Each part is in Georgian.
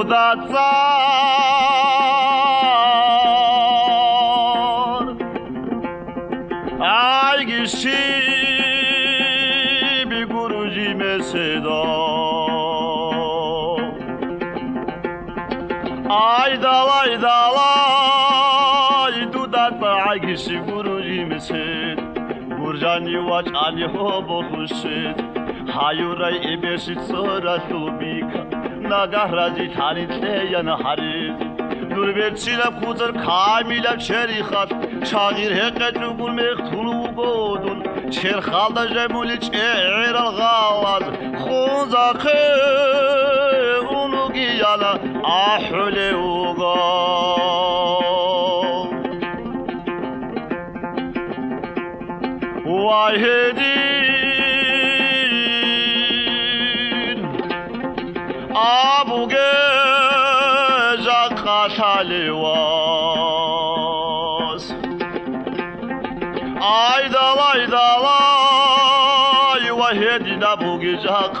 დუდაცა აი გიში ბიგურუჯი მესედო. აი დავაი დავაი დუდაცა აი გიში გურუჯი მესედო. გურჯანი ვაჭანი ჰობო ხუშეთ. ჰაიურაი ებესი ცორა თუბიკა ნაგაჰრაზი თანი წეიან ჰარი. ნურბეცილა ხუძარ ქამილა ჩერი ხათ ჩაღირ ჰეყეთუ გულ მეხთულუ გოდუნ ჩერ ხალდა ჟემული ჭერალ ღალად. ხუზა ხე უნუგიალა აჰლე უგო ვაჰედინ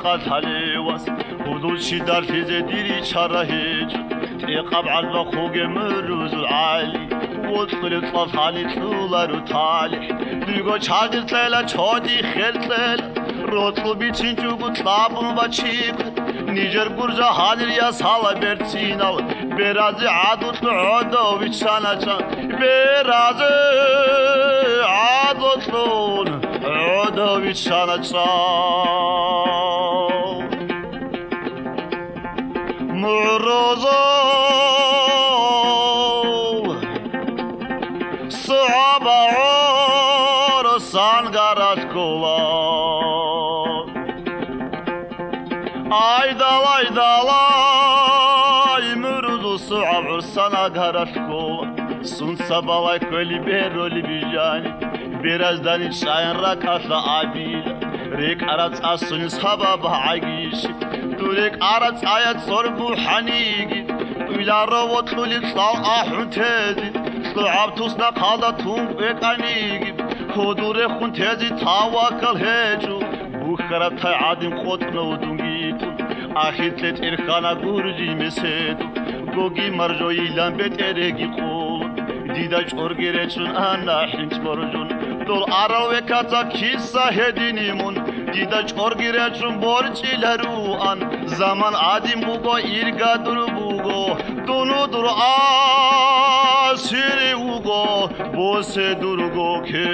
خلف حليوس ودول شي دار في زديري شراهيج تقاب على المخوق مروز العالي وطلب طف علي طولار وطالح ديقو شادر تلالا شودي خير تلالا روطل بيتشين جوغو طلابم بچيكو نيجر برجا حالر يا سالا برسينال برازي عادوتلو عودو بيتشانا چان برازي عادوتلو عودو بيتشانا چان სანგარასკოლა აი დავაი დავაი მრუდუ სუაბურ სანგარასკოლა სუნცა ბალაი ქველი ბეროლი ბიჟანი ბერაზდანი ჩაენრა კასა აბილა რეკარა წასუნი საბაბა აგიში დურე ყარა წაია ზორბუ ჰანიგი ვილარო ვოტლული წალ აჰუნთეზი სუაბთუს და ხალდა თუნ ეკანიგი ხოდურე ხუნ თეზი თავაკალ ჰეჭუ. ბუხრათა ადიმ ხოტნო დუნგიტ ახიტლე ტერხანა გურჯი მესედუ გოგი მარჯოი ლამბეტერეგი ყულ დიდა ჭორგერეჩუნ ანა ჰინჩ ბორჯუნ დოლ არავე კაცა ქისა ჰედინიმუნ დიდა ჭორგერეჩუნ ბორჭილარუ ან. ზამან ადიმ ბუგო ირგადურ ბუგო. დუნუ დურ ასირი უგო ბოსე დურგო ქე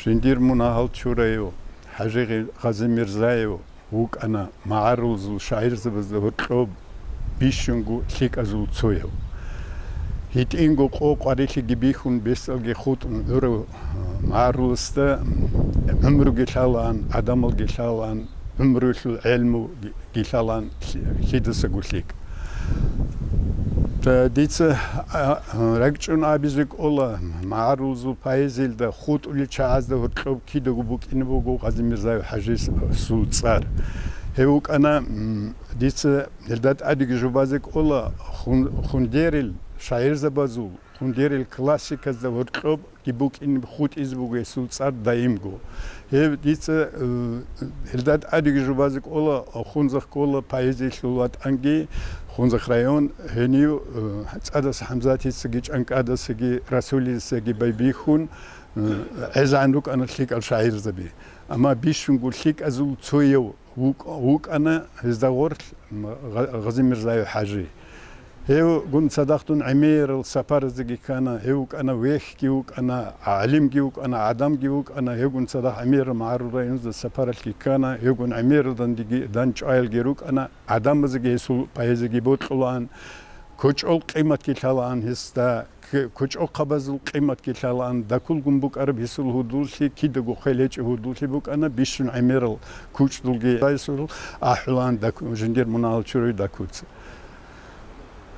შინდირ მუნაჰალჩურეიო ჰაჟიღი ღაზიმირზაიო უკანა მაარულზუ შაირზბზ ვოტყო ბიშუნგუ ლიკაზუ ცოიო ჰიტინგო ყო ყვარიხი გიბიხუნ ბესალგე ხუტუნ ურო მაარულსტა ნუმრუ გიხალან ადამალ გიხალან ნუმრუშულ ელმუ გიხალან ჰიდსა გულიკ დიც რეგჭუნ აბიზიკ ოლა მარულზუ ფაიზილ და ხუტული ჩააზ და ვტყობ კიდო გუბუკინ ბუგუ ყაზიმირზა ჰაჟის სულწარ ჰეუკანა დიც ელდათ ადიგი ჟუბაზიკ ოლა ხუნდერილ შაირზა ბაზუ ხუნდერილ კლასიკას და ვტყობ გიბუკინ ხუტის ბუგე სულწარ დაიმგო ჰე დიც ელდათ ადიგი ჟუბაზიკ ოლა ხუნზახ კოლა ფაიზილ სულვატ ანგი ხუნზახ რაიონ ჰენი წადას ჰამზათის გიჭანკადას გი რასულის გი ბაიბიხუნ ეზანდუკ ან ლიკალ შაირზები ამა ბიშუნგულ ლიკაზულ ცოიო უკ უკანა ეზდაღორ ღაზიმირზაი ჰაჟი هيو قن صدقتون عمير السفر زي كان هيو انا ويخ كيوك انا علم كيوك انا عدم كيوك انا هيو قن صدق عمير معرض ينز السفر اللي كان هيو قن عمير دن دي دن چايل جيروك انا عدم زي سو بايز جي بوت قلان كوچ اول قيمه كي خلان هستا كوچ او قبض القيمه كي خلان دا كل قن بوك ارب هسل هدول شي كي دغو خليچ هدول شي بوك انا بيشن عمير كوچ دولغي دايسول احلان دا جندير منال چوري دا كوچ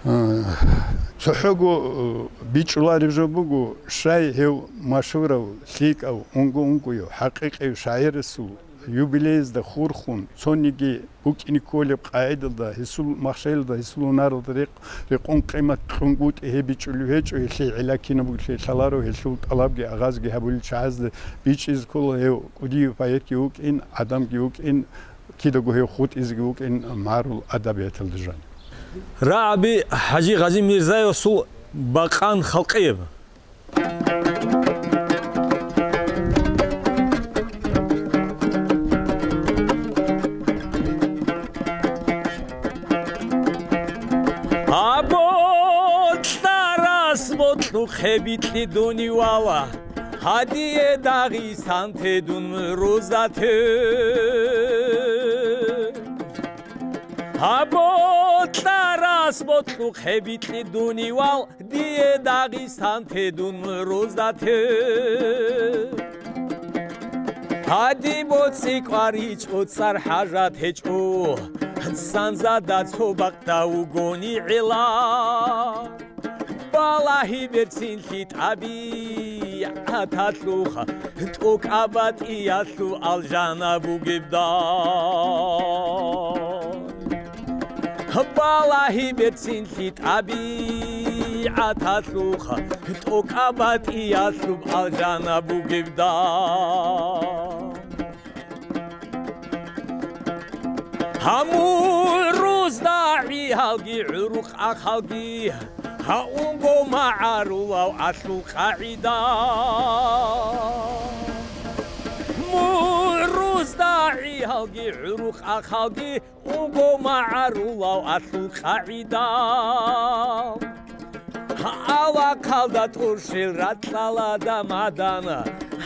Цухагу бичулари жобугу шай хев машурав, сликав, унгу унгую, хақиқев шайрысу, юбилейзда хурхун, сониги бук иниколеп қайдылда, хисул махшелда, хисул унарылда рек, рек он қимат хунгут эхе бичулюхечу, хисли илакина бук хисли салару, хисул талабги ағазги хабули чазды, бич изкула хев кудию пайетки адамги ук кидагу хев худ изги марул. რააბი ჰაჯი ღაზი მირზაევ სულ ბაყან ხალყიევ ხებიტი დუნივალა ჰადიე დაღი სანთედუნ როზათე აბოტარას მოთუ ხებით დუნი ვალ დიე დაღი სანთე დუნ როზათე ჰადი მოცი ყვარი ჭოცარ ჰაჟათ ეჭო სანზა დაცობახ დაუგონი ዒლა ბალაჰი ვერცინხი ტაბი ათათლუხა ტოკაბატი ათლუ ალჟანა ბუგებდა ბალაჰი ვერცინხი ტაბი ათათლუხა ტოკაბატი ათლუ ალჟანა ბუგებდა ჰამულ როზდაი ჰალგი ურუხ ახალგი ჰაუნგო მაარულავ აშუ ყაიდა მურუსდაი ჰალგი ურუხ ახალგი უნგო მაარულავ აშუ ყაიდა ჰავა ქალდა თურშილ რატალა და მადანა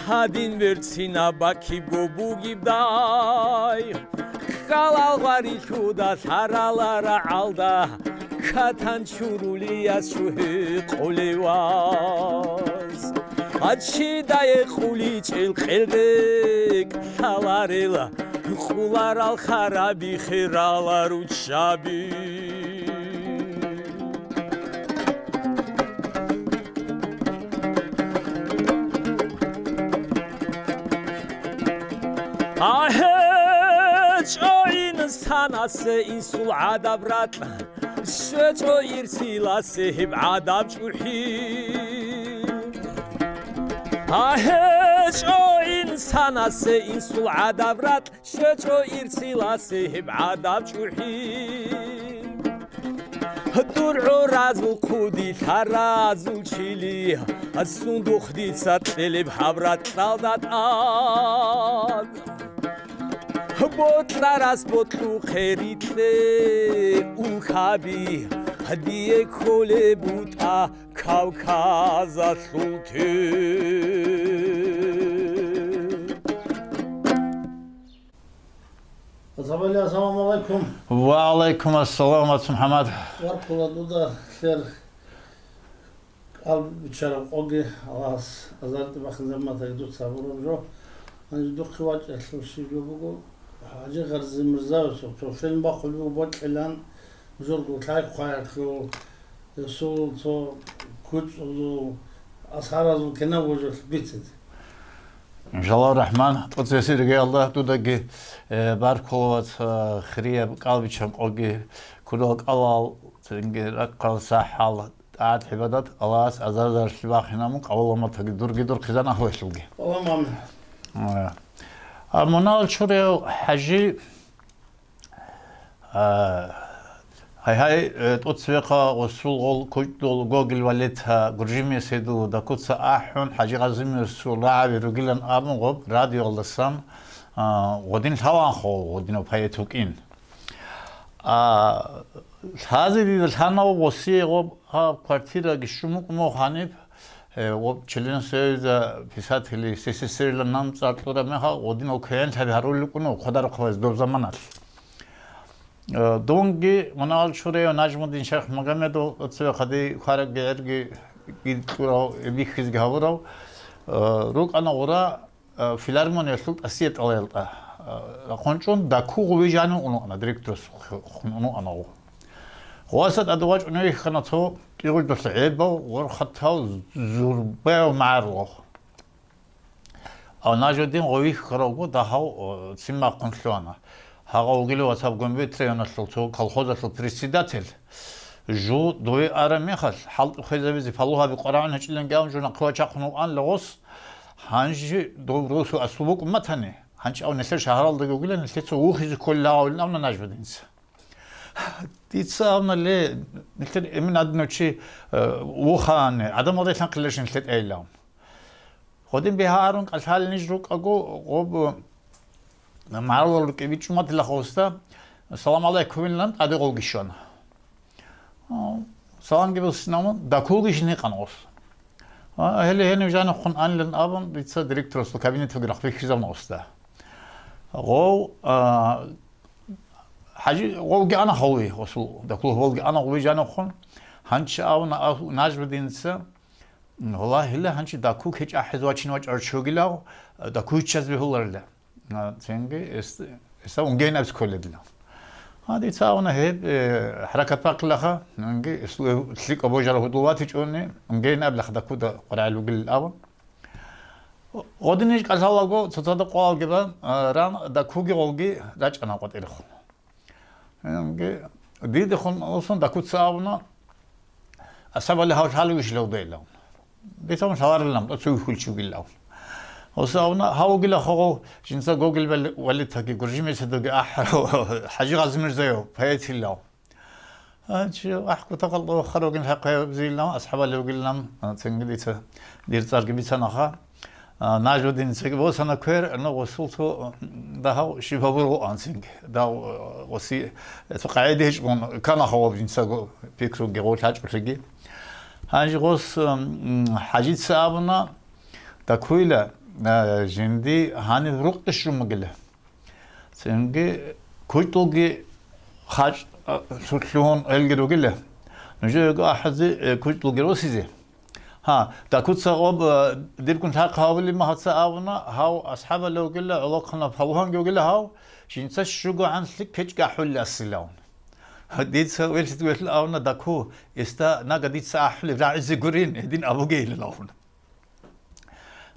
ჰადინ ვერცინა ბაქი გობუგიბდაი. ხალალღარი ჩუდა სარალარა ალდა ქათანჩურულია შუჰი ყოლევას აჩი დაეხული ჭილყელდე ქალარელა ხულარალ ხარაბი ხერალარუ ჩაბი აჰე ჭოინ სანასე ისულ ადაბრატა შეჭო ირცილასე ბადამ ჭუჰი აჰე ჭო ინსანასე ინსულ ადავრატ შეჭო ირცილასე ბადამ ჭუჰი დურუ რაზულ ხუდი თარაზულ ჩილი? ასუნდუ ხდი საწელებ ჰავრატ წალდატა ბოტლარას ბოტლუ ხერიտնე უხაბი დიექოლებუტა ქავქაზა სულთი ზაბალი ასალამ ალეიკუმ ვა ალეიკუმ ასალამ ათ მუჰამად ვარფულადუ და ხერ ალ ვიჩარო ყოგი ალას აზარტი მახიზამათა იდუ საბურობჟო ანი დუხი ვაჭა სულში გუბუგო აჯი ღარზი მრზავსო შენ ბახულუ ბოჭელან 무조건 탈과야 그 소소 그소 асаразу кена боже бицет жала рахман процессирге алла тудаги барколоват хриеб калвичан оги кудал калал тенге раккал сахал ат хибадат алас азазар шибахинаму кавлама таги дурги дур хизан ахвешилги аллам амонал чуре хажи а Hay hay e, otsveka usul ol kutdol gogil valeta gurjimi sedu da kutsa ahun hacı gazim usul ravi rugilan abun gob radyo aldasan odin havan ho odin opaye tukin. Hazi didil hana o gosiye gob ha kvartira gishumuk mo hanip e, o çelen sevda pisatili sesi serilen nam zartlara meha odin okayen tabi harulukunu o kadar kovaz dobzamanar. دونگی منال شوره و نجمدین شیخ مقامد و اتسوی خدی خارق گیرگی گیدکورا بیخیزگی هاورا روک انا غورا филармон ясут асиет алелта кончон дакугу вижану уну ана директорс уну анау хвасат адвач уну ихнато игул дос эба вор хаттау зурбе марло а нажодин гови хрогу дахау э, цимма коншлона ჰაღა უგილო ვაცაბ გომბეტრე ანასლ თო კოლხოზასლ პრესიდატელ ჟუ დოე არა მეხალ ჰალტ ხეზებიზი ფალუჰაბი ყურანა ჭილენ გამ ჟუნა ხვაჩა ხნუ ან ლოგოს ჰანჟი დო რუსუ ასუბუკ მათანე. ჰანჭ აუ ნესერ შაჰრალ დეგო გილენ ლეცო უხიზი კოლაო ნამნა ნაჟბედინს დიცავნალე ნიტერ ემენ ადნოჩი უხანე ადამოდესან კლეშენ ლეთ მάλλον კიბიჩუმათილა ხოსტა салам алейкумилан адеқогишон салам гибсинама дакогишниқанос ҳели ҳени жана қунъанлан абам дица директорсу кабинету гирахви хизамоста ғов ҳаҷи ғовги ана хови осу дакул ғовги ана хови жана хун ҳанчи ав нажбдинса ҳола ҳила ҳанчи даку кеч аҳизва чинва чарчогилав даку чазбиҳуларла cengi esa ungen hepsi kolediler. Hadi sağına hep hareket baklaha, nangi slik abojar huduvat hiç onu ungen hep lahda kuda qaralu gil avam. Odinish kasalago tutada qal gibi ran da kugi olgi raçana qot elxun. Nangi didi xun olsun da kut sağına asabali hal halu işlo deylam. Bitam şavarlam da suyu hulçu gillav. და ოსავნა ჰაუგილა ხოგო ჯინსა გოგილ ვალე თაკი გურჟიმესა და აჰ ჰაჯი ღაზმირზეო ფაეთილა აჩი აჰკუ თაყალ ხაროგინ ჰაყე ზილა ასაბალი ვგილამ ცენგდიცა დირწარგი ბიცანახა ნაჟოდინ ცეგბოსანა ქვერ ნო გოსულთო და ჰაუ შიფაბურო ანსინგ და ოსი ეს ყაიდი şimdi hani ruh düşürümü gile. Çünkü kuytluğu haç suçluğun elgiru gile. Nüce ahazı kuytluğu gire o sizi. Ha, da kutsa ob dir kun hak havli ma hatsa avna hav ashaba lo gile Allah kana falan go gile hav. Şimdi şugu anslik peç gahulla asilaun. დიცა ველს ველს ავნა დაქო ეს და ნაგადიცა აჰლე რაიზი გურინ ედინ აბუგეილ ლაუნ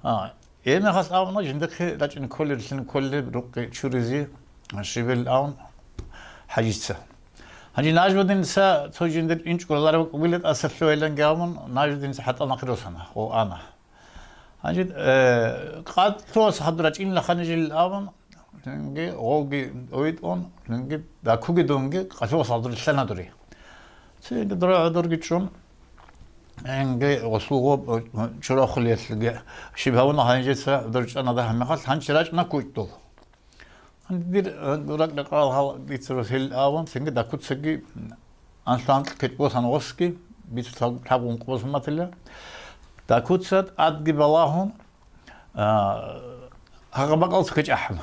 აა ენა ხას აუნა ჯინდაკი რაჭინ ქოლერ ლინ ქოლერ რუკი ჩურიზი შიბელ აუნ ჰაჯიცა ჰაჯი ნაჟბოდინსა ცოჯინდე ინჩ კოლარა კუბილეთ ასერლო ელენ გამონ ნაჟბოდინსა ჰატა ნახიროსანა ო ანა ჰაჯი ყატლოს ჰადრა ჭინ ლახანიჯილ აუნ ნგი ოგი ოიტონ ნგი დაკუგი დონგი ყატლოს ჰადრა ლანადური ცი დრა დორგი ჩონ ангэ осуго чурохлеслге шибауна ханжеса дөрчана да хамхал ханчрач на куйто андир дурак да кал хал бицрос хил аван сингэ дакутсаги анслантл кетбо саноски бит тагун косматля дакутсат адги балахон агабакалс кеч ахма.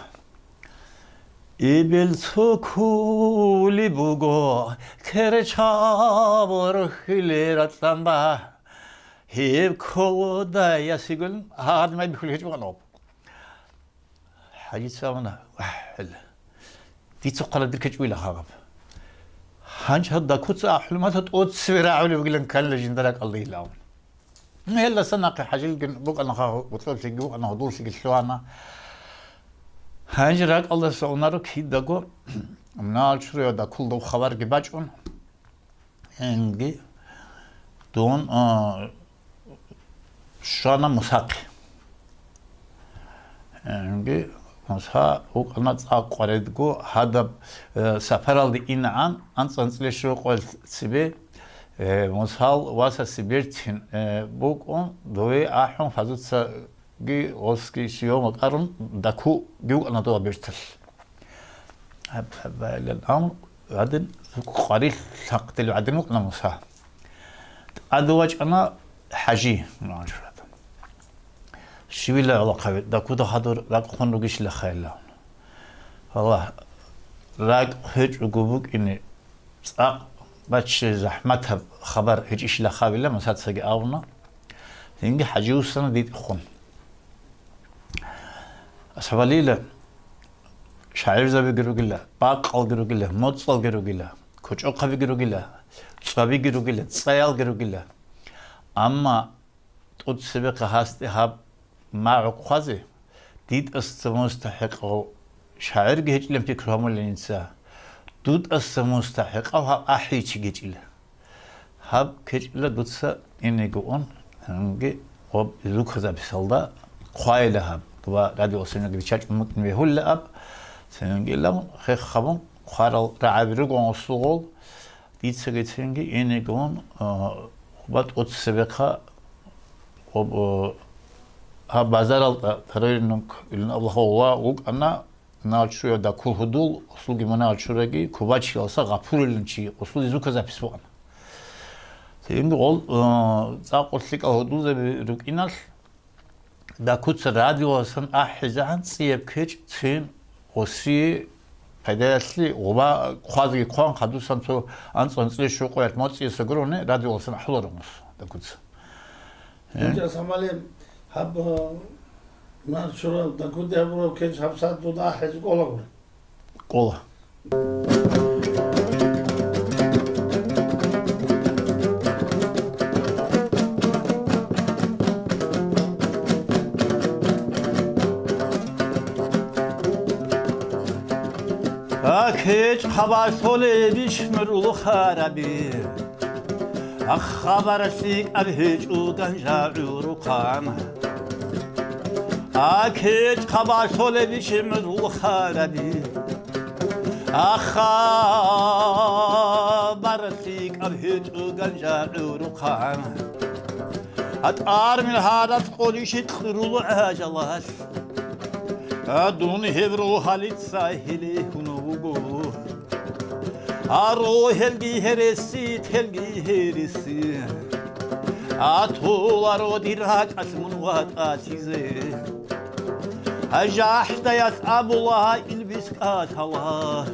이별 소쿨이 부고 캐레 차버를 흘려놨단다 입코다 야식은 아드마이 흘려주고 높 حاجة سامنا وحل دي تقلا ديك جويلا خاغب هانش هدا كوتس أحلمات تقول سفيرا عولي بقول لك كلا الله يلاون. ما هلا سنقي حاجة بوك أنا خاغب وطلب سيجي أنا هدول سيجي شوانا. ჰანჯრა ყალდას უნარო ქიდაგო ნალჩრიო და ქულდო ხავარგი ბაჭონ ენგი დონ შანა მოსაკი ენგი მოსა უკნა წაყვარედგო ჰადა საფარალდი ინან ან წანწლეშო ყოლციბე მოსალ ვასასი ბერცინ ბუკონ დოე აჰონ ხაზუცა გი ოსკი სიომა კარონ დაკუ გიუკანატო აბერცელ აბალამ ადენ ყარი საყტელ ადენ უყნამოსა ადოვაჭანა ჰაჟი ნაშრად შივილა ალაყავე დაკუ და ხადორ ლაკხონო გიშლა ხაილა ალა ლაკ ჰეჭუ გუბუკინი წაყ ბაჩი ზაჰმათა ხაბარ ჰეჭიშლა ხავილა მოსაცაგი ავნა ინგი ჰაჯიუსანა დიტხონ ასაბალილა შაირზაბი გირუგილა ბაყალ გირუგილა მოწალ გირუგილა ქოჭოყავი გირუგილა წავი გირუგილა წაალ გირუგილა ამა ტუცებე ხასტე ჰაბ მაყხვაზე დიდ ըստმოსტაჰიყო შაირ გეჭილე ფიქრამოლინცა დუდ ըստმოსტაჰიყო ჰაბ აჰიჩი გეჭილა ჰაბ გეჭილა დუცა ენეგოონ ანგი ობ ზუქაზაბისალდა ხვაილაჰაბ جروجلا كوش أقف جروجلا صبي جروجلا صيال جروجلا أما تقول سبق هاست هاب مع قخازي დიდ استمستحق شاعر گهچلم فکر همولینسا دود استمستحق ها احیچ گهچل هب keçlə dutsa inegi on hangi o zukhaza bisalda khoyle hab bu radio sene gibi çaç umut ve hulla ab senin gelam da kurz radiosan ahizan siyep keç sin osi pederli oba quasi kon qadusan so ansonsli şu qoyat motsi sogrone radiosan ahlorumus da kurz. Önce samali hab mən şura da kurd hab keç hab sat bu da ahiz qola qola. Qola. خبر سولی بیشمر اولو خرابی خبر سیگ ابهیج او گنجا رو قام اکیج خبر سولی بیشمر اولو خرابی خبر سیگ ابهیج او گنجا رو قام ات آرمین هادت قولیشی قرولو اجلاس دون هبرو حالیت ساحلی هنو گو Argo helgi heresi telgi heresi. Atolar o dirak asmun vat atize Hajahta yas abulaha ilbis katala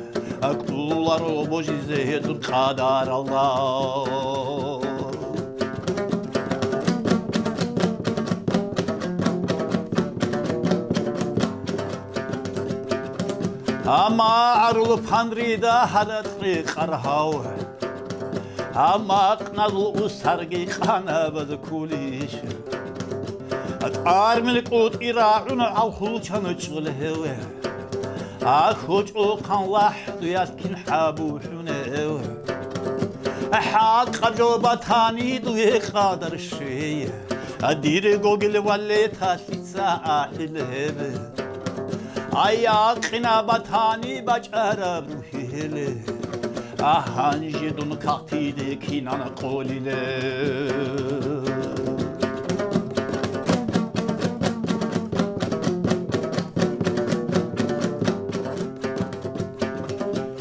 Aktular o bojize kadar Allah. اما عرل پانریدا حدتری قرهاو اما قنال سرگی خانه بد کولیش ات آرمیل قوت ایراعون او خلچان چغل هوه اخوچ او کان لحظ یاد کن حابوحونه هوه احاد قجو بطانی دوی خادر شیه ادیر گوگل ولی تاسیسا آحل هبه آیا خن باتانی با چهره بخیل؟ آهن جدون کاتی دکی نان کولیل.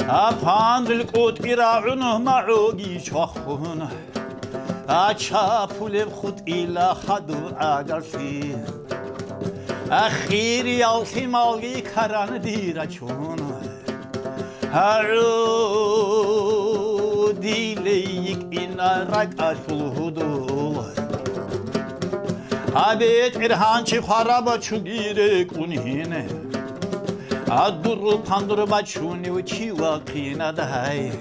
آفان دل کوت گر اون هم عوگی شخون. آچا پول خود ایلا خدوع فی. اخیری آلتی مالگی کرانه دیره چون هرو دیلیک این رک اشلو دولار ابیت ارهان چی خرابا چو گیره کنینه ادرو پندرو بچونی و چی واقعی دهی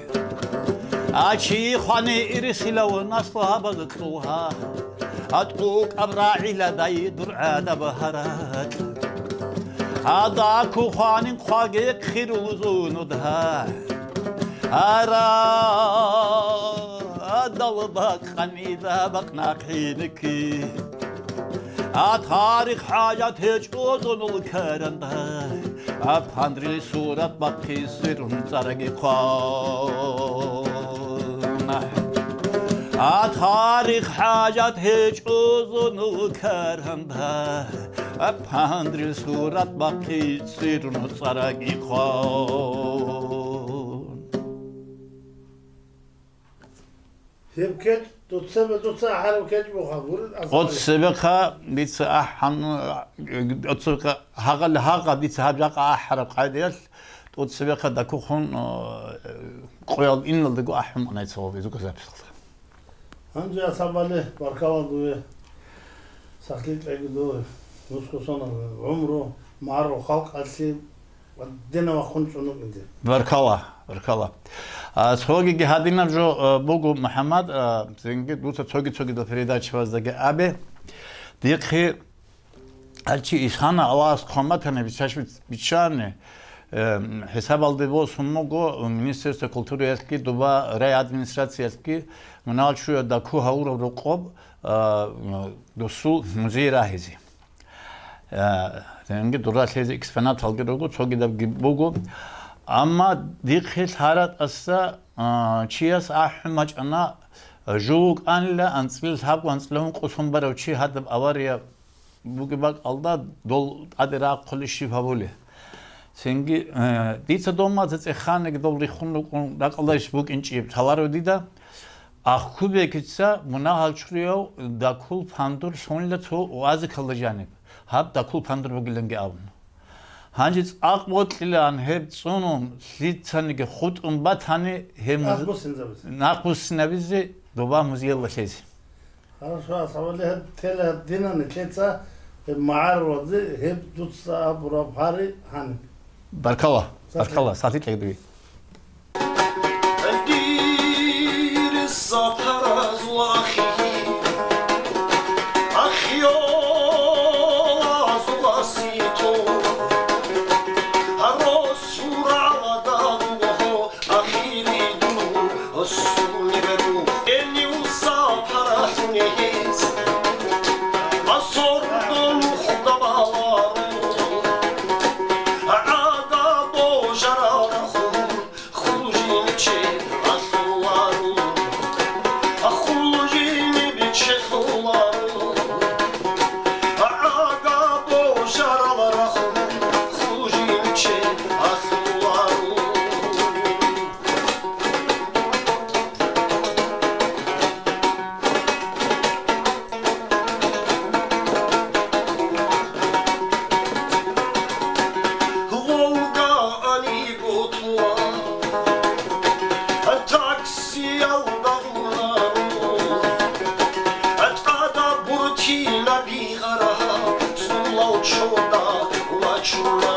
آچی خانه ایرسیلا و نسل ها بگتلوها أطقوك أبراعي لدي درعادة بهرات أضاك وخانين خواقك خير وزون ودها أرى أدلبك خميدة بقناق حينكي أتاريخ حاجة هيج أوزون الكرن أبخاندري صورة بقي سرهم زرقي قاو աթարիղ հաջատ հեջ ուզուն ու քարհանդա ապանդրի սուրատ բախից սիրուն ու ծարագի խոն Հեմքետ تتسبق تتسع حالة وكاج مخابور قد سبق ديت أحن قد سبق هاقا لهاقا ديت هاجاقا أحرق عاديات قد سبق دكوخون قياد إن لدكو أحم أنا يتصوفي زوكا سبسلت Ancak sabahleyin barkaladığı saklıkla gidiyor. Nuskosona, Omro, Maro, halk atsi, Dinava kunçunu gidiyor. Barkala, barkala. Соги ги хадинав жо Богу Мухаммад, зинги дуца цоги цоги да передачи вас да ги абе. Дихи алчи исхана Аллах схаматане бичаш бичане. ჰესაბალდებო სუმოგო მინისტრთა კულტურიასკი დობა რე ადმინისტრაციასკი მონალჩუა და ქუჰაურო როყობ დოსუ მუზეირაჰეზი. აა დენგი დურალეზი ექსპენატ ალგე როგო ცოგი და გიბოგო ამა დიხეს ჰარატ ასა ჩიას აჰ მაჭანა ჟუგ ანლა ანცვილ ჰაკვანცლონ ყოსომბარავჩი ჰად ავარია ბუგებაკ ალდა დოლ ადერა ყოლიში ფაბული სენგი დიცა დომა ზეცე ხანეკ დოლ რიხუნ დაყლაშ ბუკინჭი თალაროდი და ახუბეკიცა მონაჰალჩრიო და ქულ ფანდურ შონლა თო ვაზი ქალჯანებ ჰაბ და ქულ ფანდურ ბოგილენგე ავნ ჰანჯიც აყმოთლან ჰებ წუნუნ ლიცანიგე ხუტუნ ბათანი ჰემ ნახუსნებიზე დობა მუზიელა შეცი хорошо савале тела динане кеца მააროძე ჰებ დუცა بارك الله. بارك الله. صارت لك دقيقة الدير الصبح رزواخي Thank you.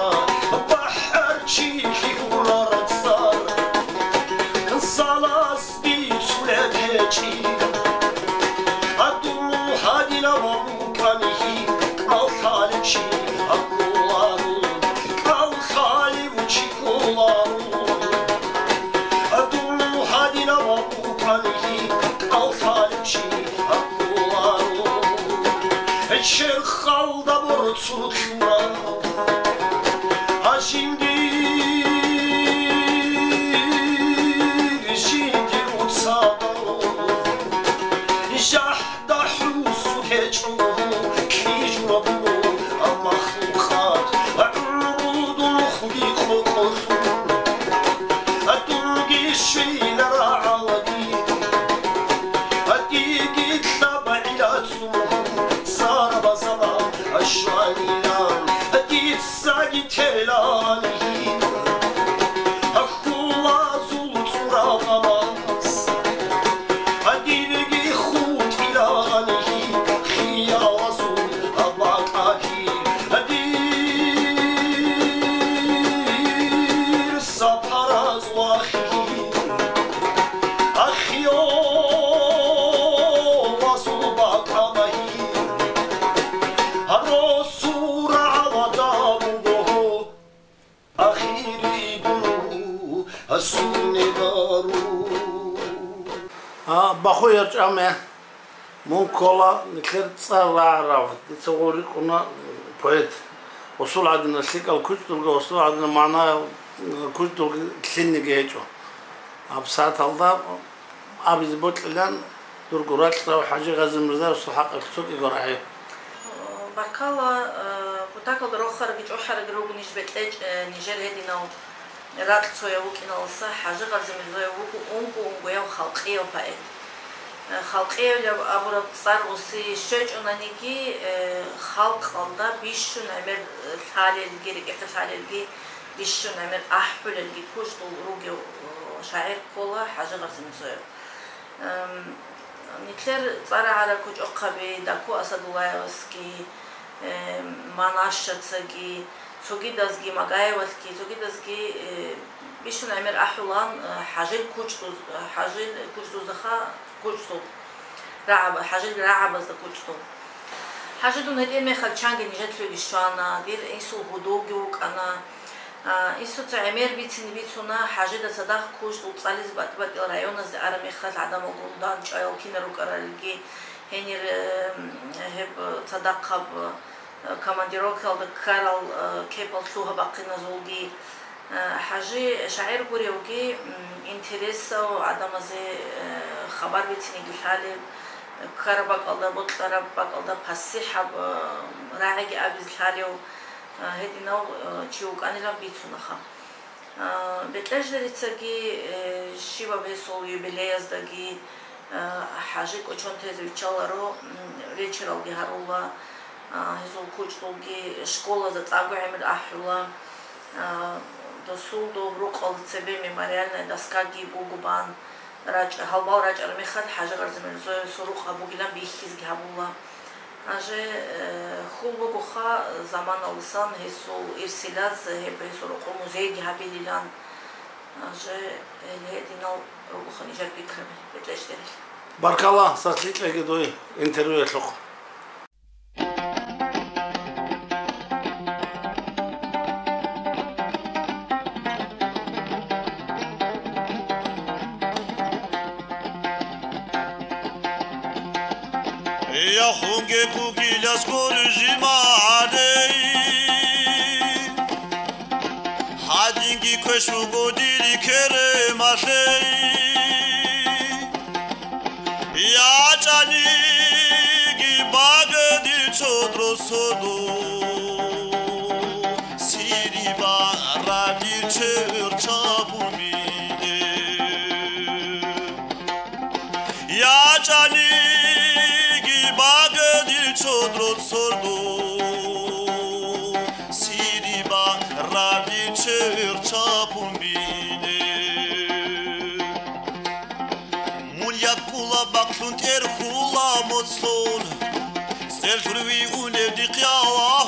أتلقي الشيء راعدي أتيجي تبع لاتسو صار بزبا أشواليان أتيت ساقي تلاني მონკოლა ნიქერ წარავ ცორი ყუნა პოეტ. ოსულ ადნა სიკალ კულტურა ოსულ ადნა მანა კულტურა კლინიკე ეჭო აბსათალდა აბიზ ბოტლან დურგურატ და ჰაჯი ღაზი მირზა სუჰაყ ცუკი გორაი ბაკალა კუტაკალ როხარ გიჭო ხარ გროგნიშ ბეტლეჭ ნიჟერ ჰედინაუ რაცოე უკინალსა ჰაჯი ღაზი მირზა უკუ უნკუ უნგუე халкевля абуратсар уси шөч унаниги халк алда биш номер халелги эки халелги биш номер ахпулелги куш тулруги шаир кола хажы гарсын сөй никлер цара ара куч оккаби даку асадулаевски манашшацаги цугидазги магаеваски цугидазги биш номер ахулан хажил куч хажил куч тузаха კუჭტუ რააბ ჰაჯილ რააბაზ და კუჭტუ ჰაჟედუნ ეტე მე ხალ ჩანგი ნიჟეთლუგი შვანა დირ ისუ ჰუდოგი უკანა ისუ ცა ემერ ვიცინი ვიცუნა ჰაჟედა სადახ ქუშ უცალის ბატბატი რაიონაზე არა მე ხალ ადამო გუნდან ჭაილ კინერო კარალგი ჰენირ ჰებ სადახაბ командировкал да карал кепал шуха бақина зулги ҳажи шаъир гуревги интереса адамазе хабар бицини гихали кара бақалда бутлара бақалда пассиҳаб раъиги абизлҳалев ҳединав чиуканила бицунаха бетлаждарицаги шива бесол юбилеяздаги ҳажи кочонтезевичаларо вечералги ҳарула ҳизол кучтулги школаза цагуҳемир аҳрула досул добру қалцебе мемориальная доскаги бугубан раҷа ҳалбао раҷара мехад ҳажа гарзамин суруқ ҳабу гилам бихизги ҳабула ҳаже э, хулу гуха заман алсан ҳесу ирсилаз ҳесуруқу музеги ҳабилилан ҳаже лединал э, гуханижар бикраме беҷаҷдерил баркалла саслитлегидуи интервюетлуқ sugar. واقف تير فولا مصون سير تروي ونبدي قياوات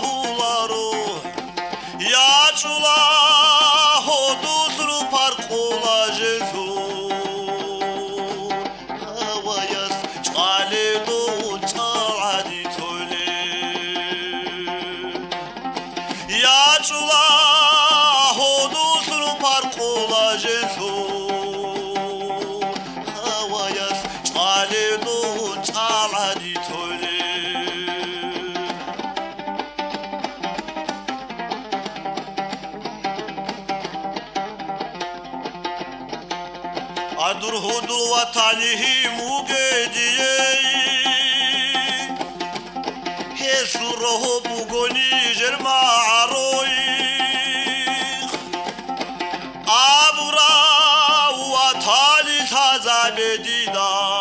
talihim u gediye He suroho bugoni jerma aroi Abura u atali tazabedida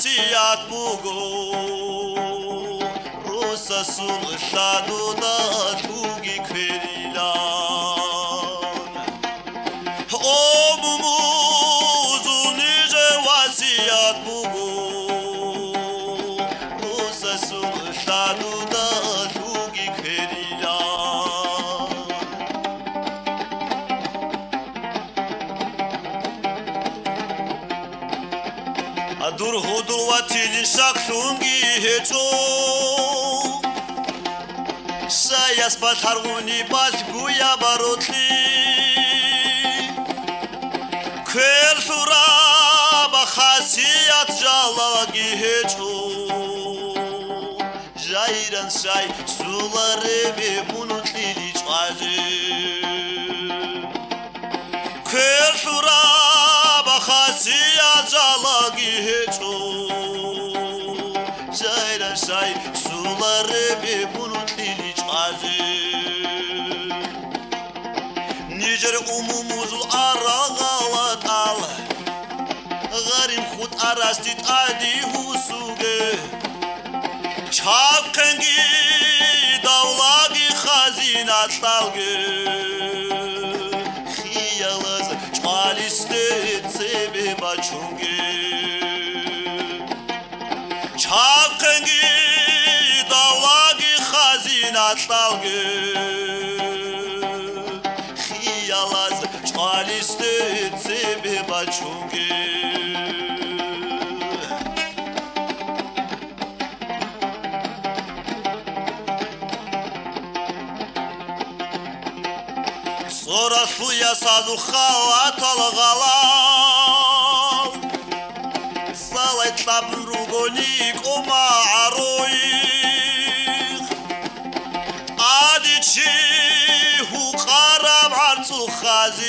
Rusiyat bugo Rusa sun shadu da tugi kwe Adur hudur vatin saklungi hecho Sayas patharguni bas guya barotli Kwer sura bakhasiyat jalagi hecho heço Zayra say suları mi bunun dili çazı Nicer umumuzul aragalat al Garim hut arastit adi husuge Çapkengi davlagi hazinat dalgı. attal gül. Xiyalaz çalisti tsibi baçungi Sonra suya sazu xalat alğala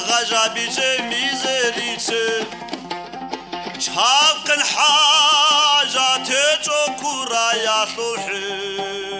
الغجرة بجميزريتي شحال قنحاجة تجو كورا يا صلحي